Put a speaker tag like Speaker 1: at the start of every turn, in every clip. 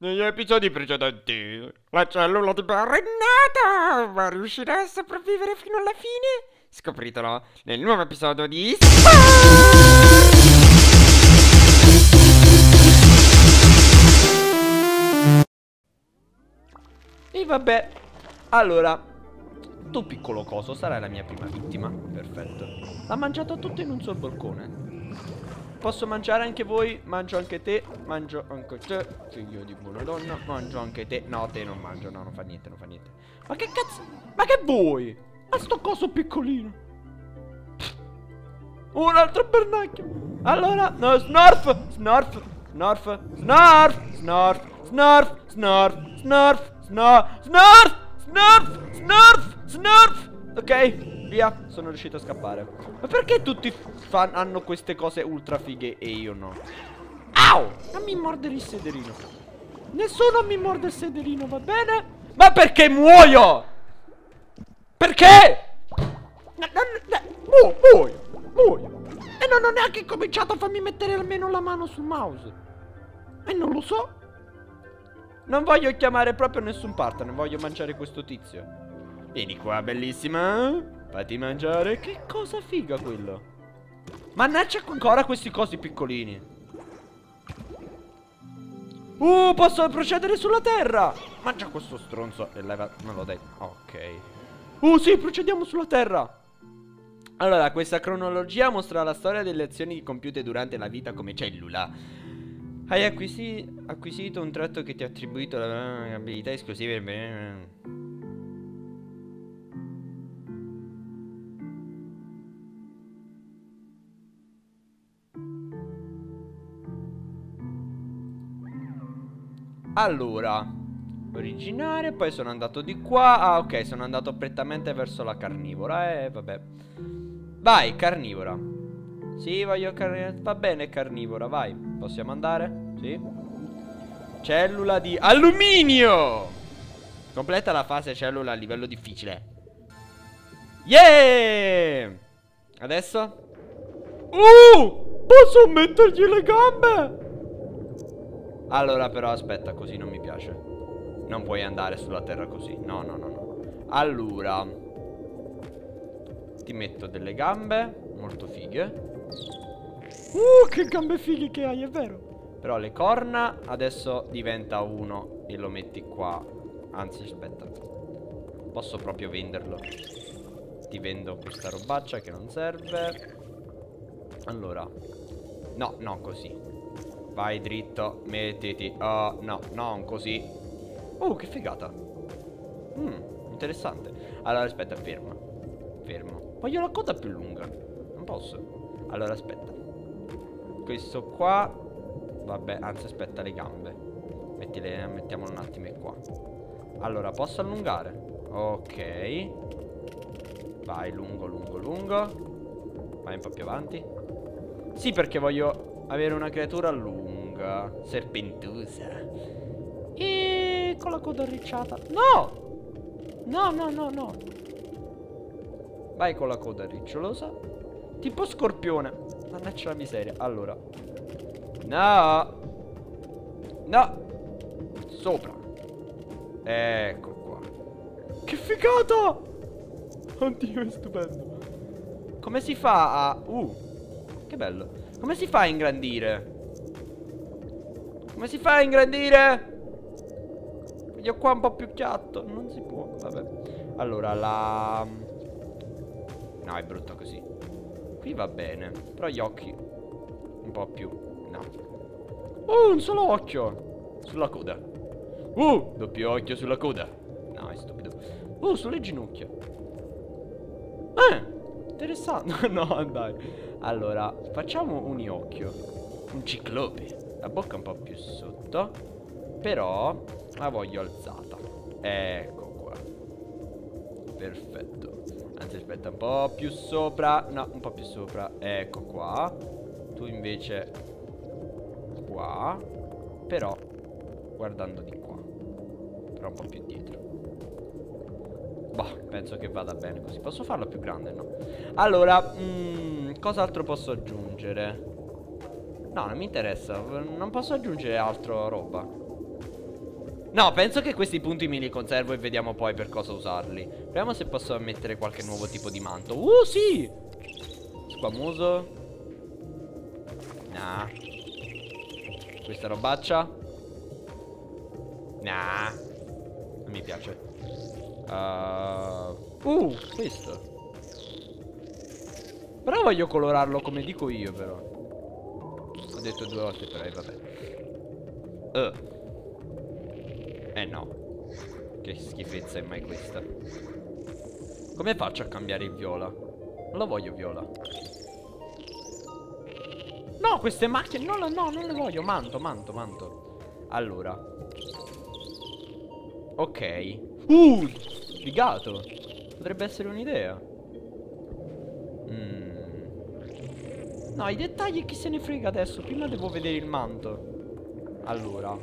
Speaker 1: Negli episodi precedenti, la cellula di Barry è nata, ma riuscirà a sopravvivere fino alla fine? Scopritelo nel nuovo episodio di
Speaker 2: E vabbè, allora, tu piccolo coso sarai la mia prima vittima. Perfetto. L'ha mangiato tutto in un solo balcone. Posso mangiare anche voi? Mangio anche te. Mangio anche te. Figlio di buona donna. Mangio anche te. No, te non mangio. No, non fa niente, non fa niente. Ma che cazzo? Ma che vuoi? Ma sto coso piccolino. Un altro bernacchio. Allora, no, snorf, snorf, snorf, snorf, snorf, snorf, snorf, snorf, snorf, snorf, snorf, snorf, snorf. Ok, via, sono riuscito a scappare. Ma perché tutti hanno queste cose ultra fighe e io no? Au! Non mi mordere il sederino. Nessuno mi morde il sederino, va bene? Ma perché muoio? Perché? No, no, no, mu muoio, muoio. E non ho neanche cominciato a farmi mettere almeno la mano sul mouse. E non lo so. Non voglio chiamare proprio nessun partner, voglio mangiare questo tizio. Vieni qua, bellissima. Fatti mangiare. Che cosa figa quello. Mannaggia ancora questi cosi piccolini. Uh, posso procedere sulla terra. Mangia questo stronzo e leva... Non lo dai. Ok. Uh, sì, procediamo sulla terra. Allora, questa cronologia mostra la storia delle azioni compiute durante la vita come cellula. Hai acquisi acquisito un tratto che ti ha attribuito la abilità Allora, originare, poi sono andato di qua. Ah, ok, sono andato prettamente verso la carnivora. Eh, vabbè. Vai, carnivora. Sì, voglio carnivora. Va bene, carnivora, vai. Possiamo andare? Sì. Cellula di alluminio. Completa la fase cellula a livello difficile. Yeah! Adesso? Uh! Posso mettergli le gambe? Allora però aspetta, così non mi piace. Non puoi andare sulla terra così. No, no, no, no. Allora. Ti metto delle gambe molto fighe. Uh, che gambe fighe che hai, è vero. Però le corna adesso diventa uno e lo metti qua. Anzi, aspetta. Posso proprio venderlo. Ti vendo questa robaccia che non serve. Allora. No, no, così. Vai dritto, mettiti. Oh, no, non così. Oh, che figata. Mm, interessante. Allora, aspetta, fermo. Fermo. Voglio la coda più lunga. Non posso. Allora, aspetta. Questo qua. Vabbè, anzi, aspetta, le gambe. Mettile, mettiamolo un attimo qua. Allora, posso allungare? Ok. Vai, lungo, lungo, lungo. Vai un po' più avanti. Sì, perché voglio avere una creatura lunga, serpentosa. E con la coda arricciata. No! No, no, no, no. Vai con la coda ricciolosa. Tipo scorpione. Mannaggia la miseria. Allora. No. No. Sopra. Ecco qua. Che figata! Oddio, è stupendo. Come si fa a... Uh. Che bello. Come si fa a ingrandire? Come si fa a ingrandire? Voglio qua un po' più piatto. Non si può. Vabbè. Allora, la... No, è brutto così. Qui va bene. Però gli occhi... Un po' più... No. Uh, un solo occhio. Sulla coda. Uh, doppio occhio sulla coda. No, è stupido. Uh, sulle ginocchia. Eh, interessante. no, dai. Allora, facciamo un occhio. Un ciclope. La bocca un po' più sotto. Però la voglio alzata. Ecco qua. Perfetto. Anzi, aspetta, un po' più sopra. No, un po' più sopra. Ecco qua. Tu invece qua. Però guardando di qua. Però un po' più dietro. Boh, penso che vada bene così. Posso farlo più grande, no? Allora, mm, cos'altro posso aggiungere? No, non mi interessa. Non posso aggiungere altro roba. No, penso che questi punti me li conservo e vediamo poi per cosa usarli. Proviamo se posso mettere qualche nuovo tipo di manto. Uh, sì! Squamoso. Nah. Questa robaccia. Nah. Non mi piace. Uh, uh questo. Però voglio colorarlo come dico io, però. Ho detto due volte, però, eh, vabbè. Uh. Eh no. Che schifezza è mai questa? Come faccio a cambiare il viola? Non lo voglio viola. No, queste macchine. No, no, no, non le voglio. Manto, manto, manto. Allora. Ok. Uh, figato. Potrebbe essere un'idea. Mm. No, i dettagli chi se ne frega adesso. Prima devo vedere il manto. Allora.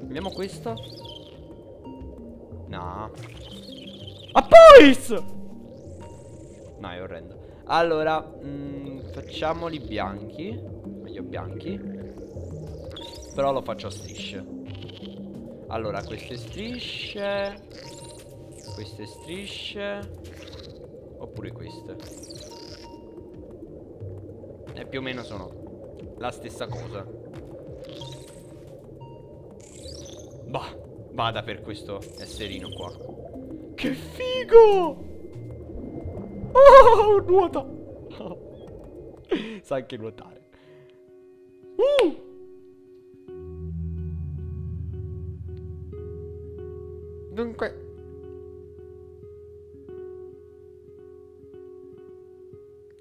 Speaker 2: Vediamo questo. No. A Pois! No, è orrendo. Allora, mh, mm, facciamoli bianchi. Meglio bianchi. Però lo faccio a strisce. Allora, queste strisce. Queste strisce. Oppure queste. E più o meno sono la stessa cosa. Bah, vada per questo esserino qua. Che figo! Oh, nuota! Sa anche nuotare.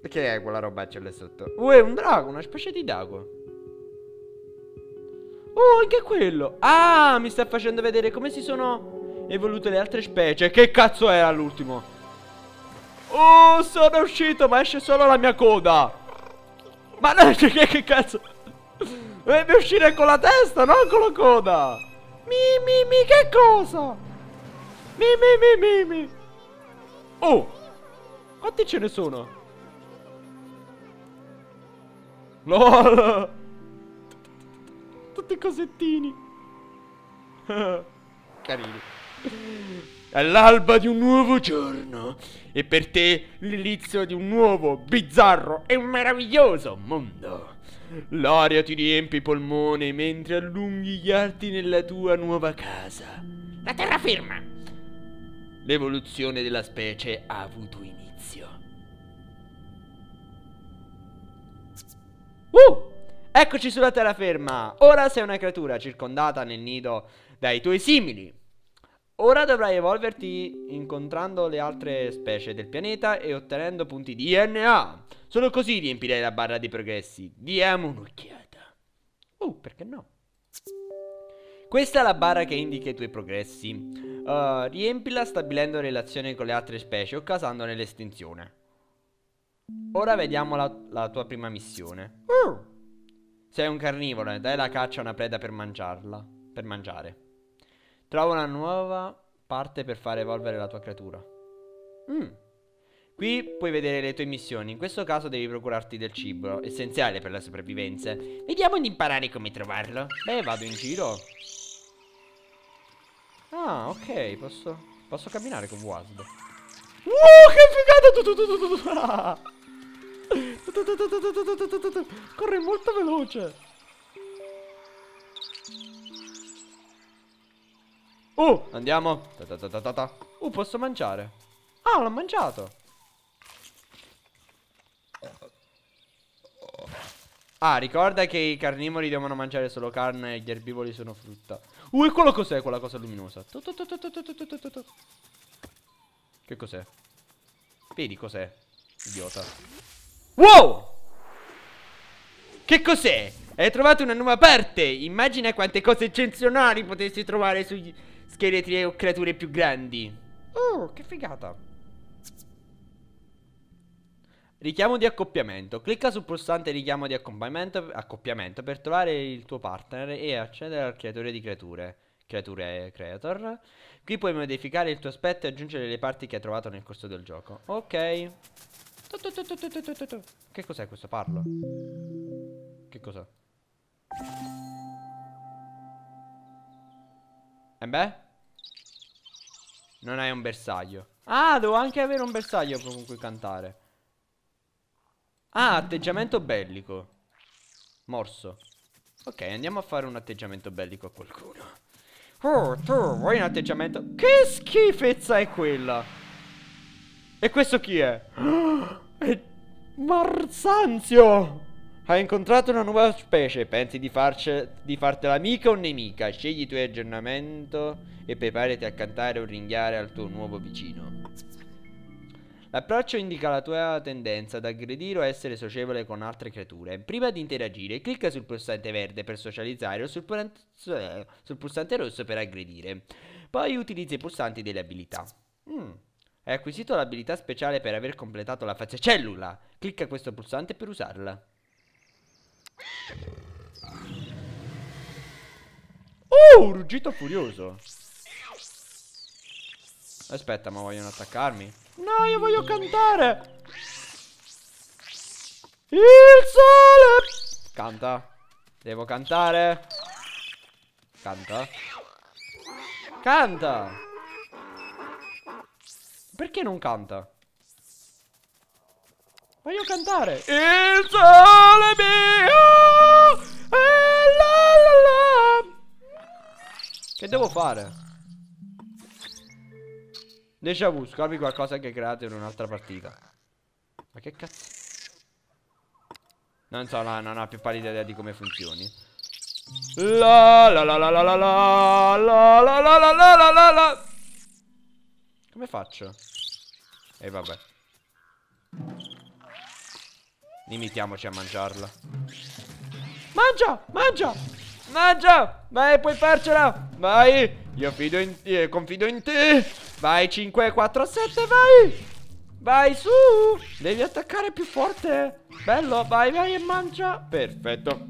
Speaker 1: Che è quella roba là sotto?
Speaker 2: Uh, è un drago, una specie di drago. Oh, anche quello. Ah, mi sta facendo vedere come si sono evolute le altre specie. Che cazzo era l'ultimo? Oh, sono uscito, ma esce solo la mia coda. Ma no, che, che cazzo? Deve uscire con la testa, non con la coda. Mi, mi, mi, che cosa? Mi, mi, mi, mi, mi. Oh, quanti ce ne sono? LOL tutti cosettini.
Speaker 1: Carini.
Speaker 2: All'alba di un nuovo giorno. E per te l'inizio di un nuovo, bizzarro e meraviglioso mondo. L'aria ti riempie i polmoni mentre allunghi gli arti nella tua nuova casa.
Speaker 1: La terraferma.
Speaker 2: L'evoluzione della specie ha avuto inizio. Uh! Eccoci sulla terraferma. Ora sei una creatura circondata nel nido dai tuoi simili. Ora dovrai evolverti incontrando le altre specie del pianeta e ottenendo punti DNA. Solo così riempirei la barra di progressi. Diamo un'occhiata. Uh, perché no? Questa è la barra che indica i tuoi progressi. Uh, riempila stabilendo relazione con le altre specie o causandone l'estinzione. Ora vediamo la, la tua prima missione. Uh. Sei un carnivoro e dai la caccia a una preda per mangiarla. Per mangiare. Trova una nuova parte per fare evolvere la tua creatura. Mm. Qui puoi vedere le tue missioni. In questo caso devi procurarti del cibo, essenziale per la sopravvivenza.
Speaker 1: Vediamo di imparare come trovarlo.
Speaker 2: Beh, vado in giro. Ah, ok, posso, posso camminare con Wasd. Uh, che figata! Corre molto veloce. Uh, andiamo. Uh, posso mangiare. Ah, l'ho mangiato. Ah, ricorda che i carnivori devono mangiare solo carne e gli erbivori sono frutta. Uh, e quello cos'è quella cosa luminosa? Che cos'è? Vedi cos'è? Idiota. Wow! Che cos'è? Hai trovato una nuova parte! Immagina quante cose eccezionali potessi trovare sugli scheletri o creature più grandi. Oh, che figata! Richiamo di accoppiamento. Clicca sul pulsante richiamo di accoppiamento, accoppiamento per trovare il tuo partner e accedere al creatore di creature. Creature creator. Qui puoi modificare il tuo aspetto e aggiungere le parti che hai trovato nel corso del gioco. Ok. Che cos'è questo parlo? Che cos'è? E beh? Non hai un bersaglio. Ah, devo anche avere un bersaglio con cui cantare. Ah, atteggiamento bellico. Morso. Ok, andiamo a fare un atteggiamento bellico a qualcuno. Oh, tu vuoi un atteggiamento? Che schifezza è quella? E questo chi è? È Marzanzio! Hai incontrato una nuova specie, pensi di, farci, di fartela amica o nemica? Scegli il tuo aggiornamento e preparati a cantare o ringhiare al tuo nuovo vicino. L'approccio indica la tua tendenza ad aggredire o essere socievole con altre creature. Prima di interagire, clicca sul pulsante verde per socializzare o sul, sul pulsante rosso per aggredire. Poi utilizza i pulsanti delle abilità. Mm. Hai acquisito l'abilità speciale per aver completato la fase cellula. Clicca questo pulsante per usarla. Uh, ruggito furioso. Aspetta, ma vogliono attaccarmi? No, io voglio cantare. Il sole. Canta. Devo cantare. Canta. Canta. Perché non canta? Voglio cantare. Il sole mio. E la la la. Che devo fare? Déjà vu, scorvi qualcosa che create in un'altra partita. Ma che cazzo? Non so, no, non ho più pallida idea di come funzioni. La la la la la la la la la la la la la la Come faccio? E vabbè. Limitiamoci a mangiarla. Mangia! Mangia! Mangia! Vai, puoi farcela! Vai! Io fido in, eh, confido in te! Vai 5, 4, 7, vai Vai su Devi attaccare più forte Bello, vai, vai e mangia Perfetto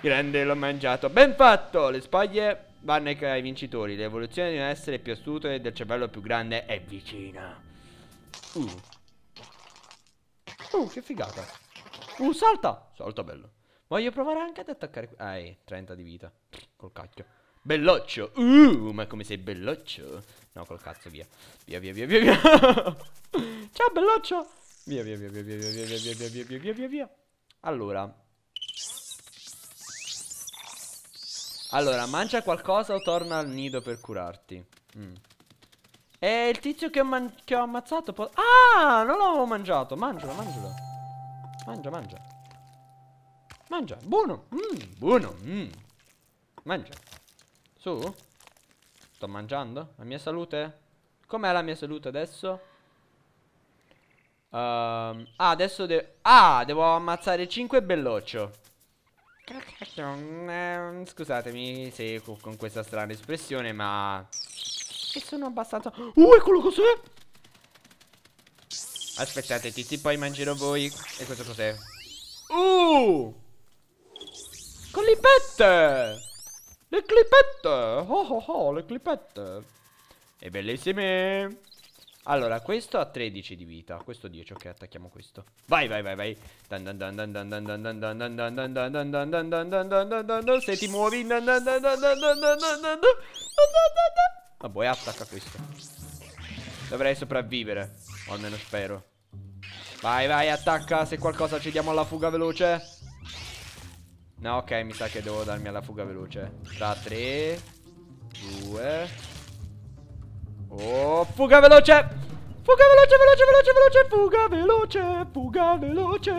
Speaker 2: Grande, l'ho mangiato Ben fatto Le spoglie vanno ai vincitori L'evoluzione di un essere più astuto e del cervello più grande è vicina Uh Uh, che figata Uh, salta Salta, bello Voglio provare anche ad attaccare Ah, 30 di vita Col cacchio Belloccio. Uh, ma come sei belloccio? No, col cazzo, via. Via, via, via, via, via. Ciao, belloccio. Via, via, via, via, via, via, via, via, via, via, via, via. Allora. Allora, mangia qualcosa o torna al nido per curarti. Mm. E il tizio che ho, che ho ammazzato poi... Ah, non l'avevo mangiato. Mangialo, mangialo. Mangia, mangia. Mangia. Buono. Mm, buono. Mm. Mangia. Su? Sto mangiando? La mia salute? Com'è la mia salute adesso? Uh, ah, adesso devo... Ah, devo ammazzare 5 belloccio. Eh, scusatemi se con questa strana espressione, ma... E sono abbastanza... Uh, eccolo cos'è? Aspettate, tizi, poi mangerò voi. E questo cos'è? Uh! Con lipette! Le clipette! Oh oh oh, le clipette! E bellissime! Allora, questo ha 13 di vita, questo 10, ok, attacchiamo questo. Vai, vai, vai, vai. Se ti muovi. Ma poi attacca questo. Dovrei sopravvivere, o almeno spero. Vai, vai, attacca, se qualcosa ci diamo alla fuga veloce. No, ok, mi sa che devo darmi alla fuga veloce. Tra 3, 2. Oh, fuga veloce! Fuga veloce, veloce, veloce, veloce, fuga veloce, fuga veloce.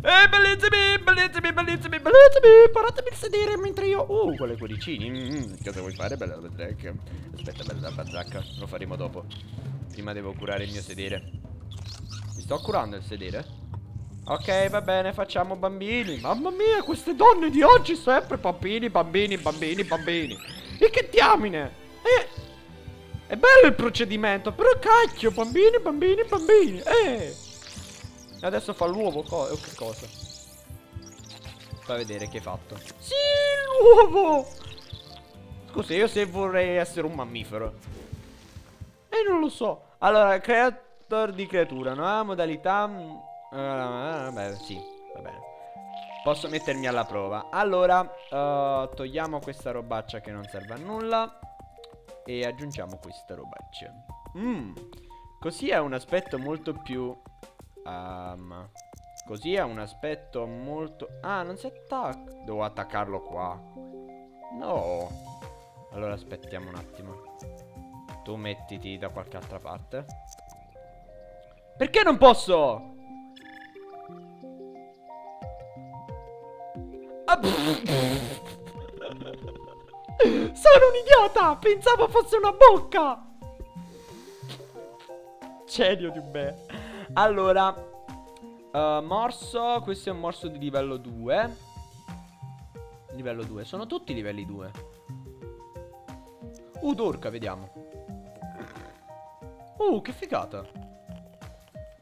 Speaker 2: Eh, bellissimi, bellissimi, bellissimi, bellissimi. Paratemi il sedere mentre io... Uh, quelle cuoricini. Mm, cosa vuoi fare, bella badracca? Aspetta, bella badracca, lo faremo dopo. Prima devo curare il mio sedere. Mi sto curando il sedere? Ok, va bene, facciamo bambini. Mamma mia, queste donne di oggi sempre bambini, bambini, bambini, bambini. E che diamine? È bello il procedimento, però cacchio, bambini, bambini, bambini. Eh. Adesso fa l'uovo, co oh, che cosa? Fa vedere che hai fatto. Sì, l'uovo! Scusa, io se vorrei essere un mammifero. E eh, non lo so. Allora, creator di creatura, nuova modalità... Uh, beh, sì, va bene. Posso mettermi alla prova. Allora, uh, togliamo questa robaccia che non serve a nulla. E aggiungiamo questa robaccia. Mmm. Così è un aspetto molto più... Um, così è un aspetto molto... Ah, non si attacca. Devo attaccarlo qua. No. Allora aspettiamo un attimo. Tu mettiti da qualche altra parte. Perché non posso? Ah, Sono un idiota! Pensavo fosse una bocca! Genio di me. Allora, uh, morso. Questo è un morso di livello 2. Livello 2. Sono tutti livelli 2. Uh, dorca, vediamo. Uh, che figata.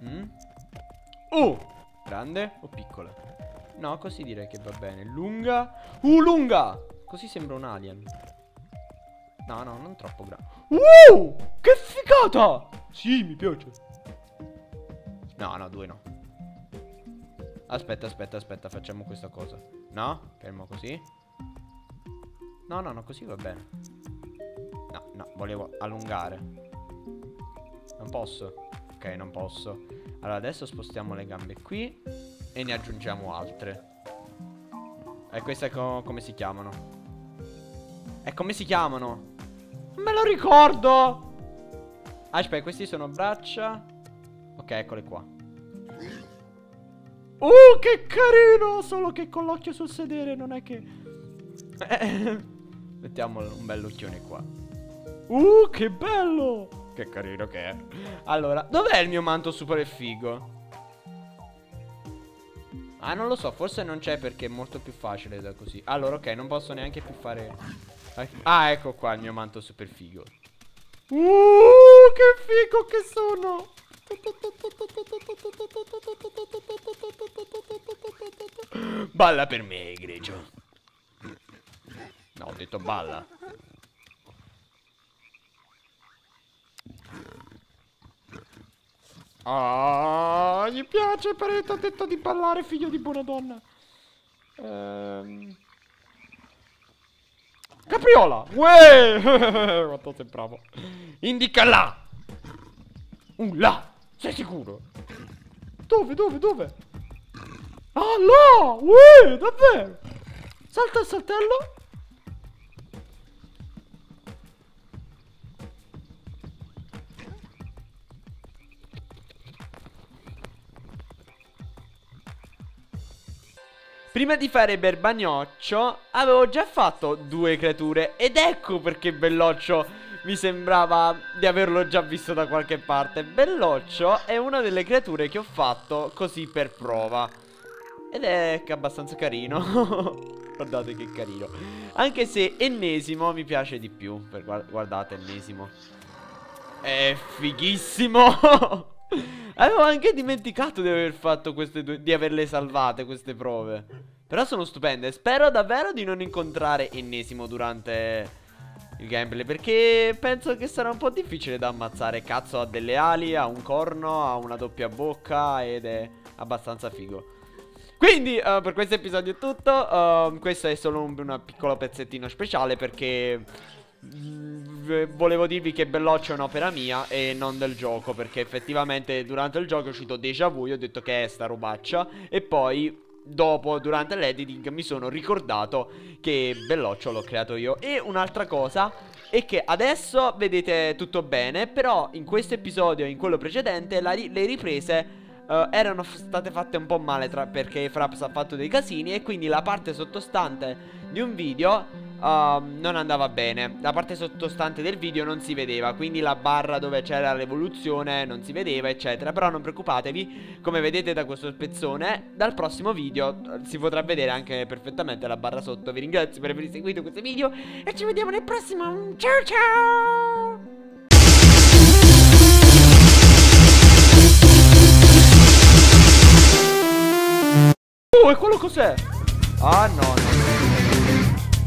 Speaker 2: Mm. Uh, grande o piccola? No, così direi che va bene. Lunga. Uh, lunga! Così sembra un alien. No, no, non troppo grande. Uh! Che figata! Sì, mi piace. No, no, due no. Aspetta, aspetta, aspetta, facciamo questa cosa. No? Fermo così. No, no, no, così va bene. No, no, volevo allungare. Non posso. Ok, non posso. Allora, adesso spostiamo le gambe qui e ne aggiungiamo altre. E queste co come si chiamano? E come si chiamano? Me lo ricordo! Aspetta, questi sono braccia. Ok, eccole qua. Uh, che carino! Solo che con l'occhio sul sedere non è che... Mettiamo un bell'occhione qua. Uh, che bello! Che carino che è. Allora, dov'è il mio manto super figo? Ah, non lo so, forse non c'è perché è molto più facile da così. Allora, ok, non posso neanche più fare... Ah, ecco qua il mio manto super figo. Uh, che figo che sono! Balla per me, egregio. No, ho detto balla. Ah, gli piace, Pareto ha detto di ballare, figlio di buona donna. Ehm... Capriola! Uè! Quanto sei bravo. Indica là! Un là! Sei sicuro? Dove, dove, dove? Ah, là! Uè, davvero! Salta il saltello. Prima di fare Berbagnoccio avevo già fatto due creature ed ecco perché Belloccio mi sembrava di averlo già visto da qualche parte. Belloccio è una delle creature che ho fatto così per prova ed è abbastanza carino. Guardate che carino. Anche se ennesimo mi piace di più. Guardate, ennesimo. È fighissimo. Avevo anche dimenticato di aver fatto queste due Di averle salvate queste prove. Però sono stupende. Spero davvero di non incontrare ennesimo durante il gameplay Perché penso che sarà un po' difficile da ammazzare. Cazzo ha delle ali, ha un corno, ha una doppia bocca Ed è abbastanza figo. Quindi uh, per questo episodio è tutto. Uh, Questo è solo un, un piccolo pezzettino speciale perché volevo dirvi che Belloccio è un'opera mia e non del gioco Perché effettivamente durante il gioco è uscito Deja Vu ho detto che è sta robaccia E poi dopo, durante l'editing, mi sono ricordato che Belloccio l'ho creato io. E un'altra cosa è che adesso vedete tutto bene Però in questo episodio e in quello precedente ri le riprese Uh, erano state fatte un po' male perché Fraps ha fatto dei casini e quindi la parte sottostante di un video uh, non andava bene. La parte sottostante del video non si vedeva, quindi la barra dove c'era l'evoluzione non si vedeva, eccetera. Però non preoccupatevi, come vedete da questo spezzone, dal prossimo video eh, si potrà vedere anche perfettamente la barra sotto. Vi ringrazio per aver seguito questo video e ci vediamo nel prossimo. Ciao ciao! Oh, e quello cos'è? Ah, no, no.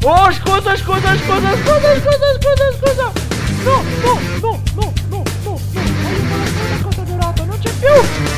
Speaker 2: Oh, scusa, scusa, scusa, scusa, scusa, scusa, scusa. No, no, no, no, no, no, no. Voglio fare una cosa dorata, non c'è più.